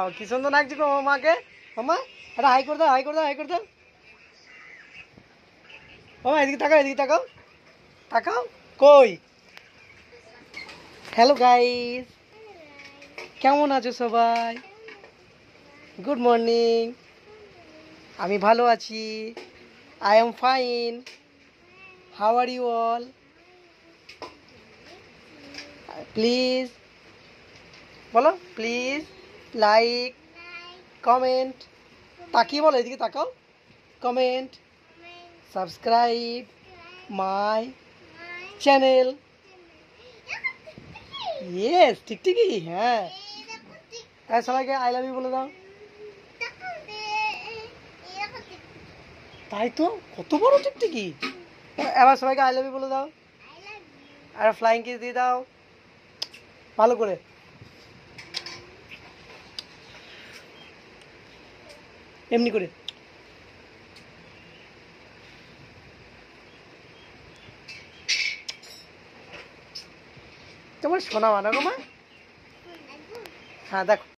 Wow কি সুন্দর লাগছে গো মাকে? মামা আরে হাই করে দাও হাই করে দাও হাই করে দাও। মামা এদিকে তাকাও এদিকে তাকাও। তাকাও। কই? হ্যালো গাইস কেমন আছো সবাই? গুড মর্নিং আমি ভালো আছি। I am fine how are you all please বলো প্লিজ লাইক কমেন্ট তাকিয়ে বলো এদিকে তাকাও। Comment subscribe my channel yes ঠিক ঠিকই হ্যাঁ। হ্যাঁ সবাইকে আই লাভ ইউ বলে দাও। তাই তো কত বড় ঠিক টিকটিকি। এবার সবাইকে আই লাভ ইউ বলে দাও। আর ফ্লাইং কিস দিয়ে দাও। ভালো করে। এমনি করে। তোমার সোনা মানা গো মা? হ্যাঁ দেখো।